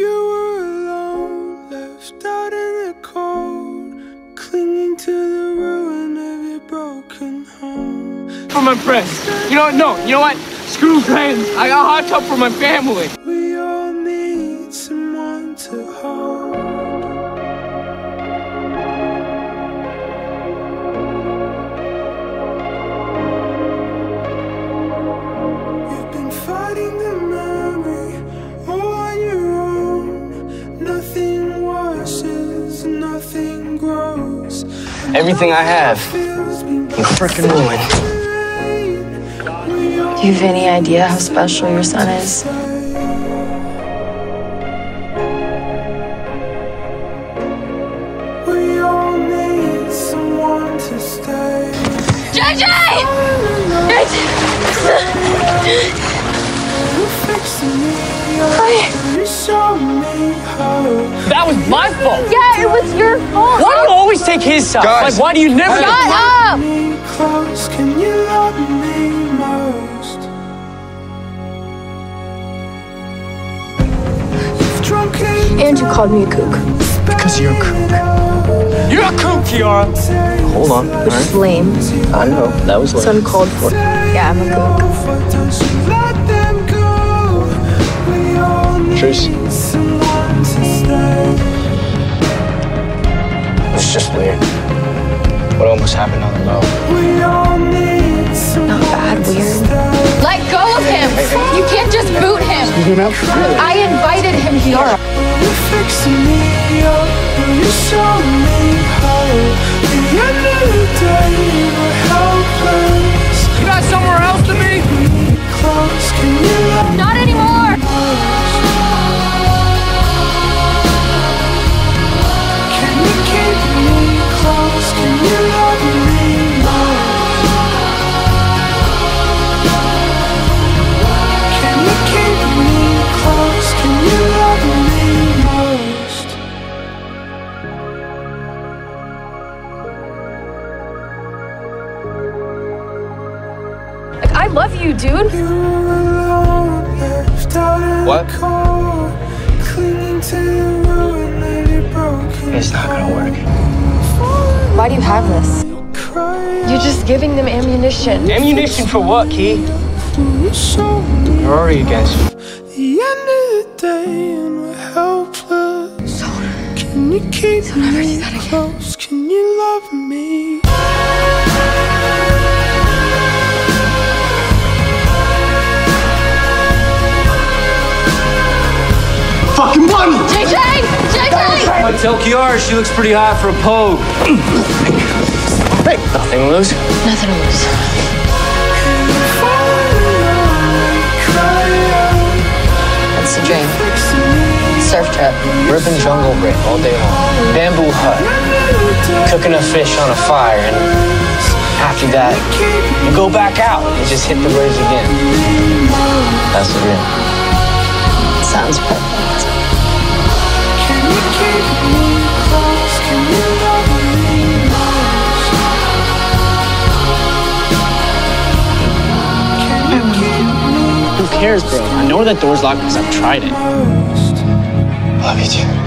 You were alone, left out in the cold, clinging to the ruin of your broken home. For my friends. You know what? No, you know what? Screw friends. I got a hot tub for my family. Everything I have. Feels been You freaking ruined. Do you have any idea how special your son is? We all need someone to stay. JJ! You're fixing That was my fault. Yeah, it was your fault. Why do you always take his side? Guys. Like, why do you never? Hey. Shut up! Me close, can you love me most? You've drunk it And you called me a kook. Because you're a kook. You're a kook, Kiara. Hold on. Which is lame. I know. That was It's uncalled for. Yeah, I'm a kook. Don't It's just weird. What almost happened on the boat? We all need bad, weird. Let go of him! You can't just boot him! I invited him, Kiara. You're fixing me up, you show me how. The end of the day, we're helpless. You got somewhere else to be? Love you, dude. You were alone, left out in What? the cold, clinging to the ruin of your broken It's not gonna work. Why do you have this? You're just giving them ammunition. Ammunition for what, Kie? you show me You're already against me. the end of the day and we're helpless. Can you keep me close? Can you love me? Fucking money! JJ! JJ! I tell Kiara she looks pretty hot for a pogue. Nothing to lose. Nothing to lose. That's the dream. Surf trip. Ripping jungle brick all day long. Bamboo hut. Cooking a fish on a fire. And after that, you go back out and just hit the waves again. That's the dream. Sounds perfect. Cares, bro? I know that door's locked because I've tried it. Love you too.